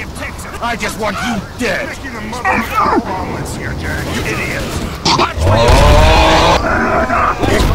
I just want you dead. Making mother Jack. You idiot. Watch oh.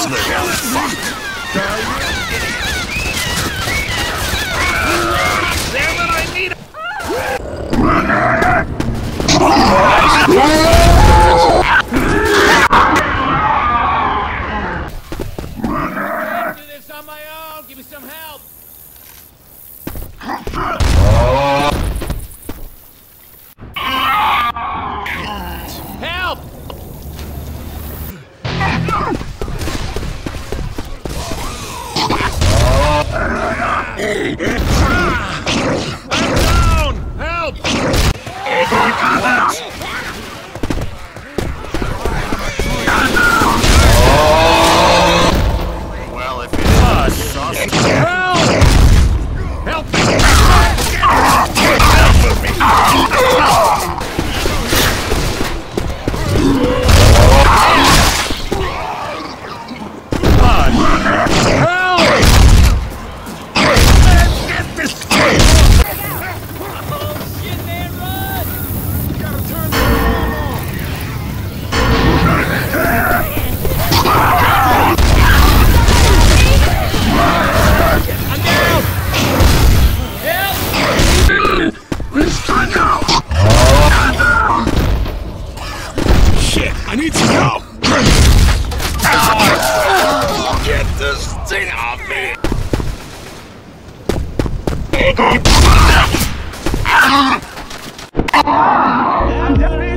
I'll find you some first aid. Ah! Shit, I need some help. Get this thing off me. I'm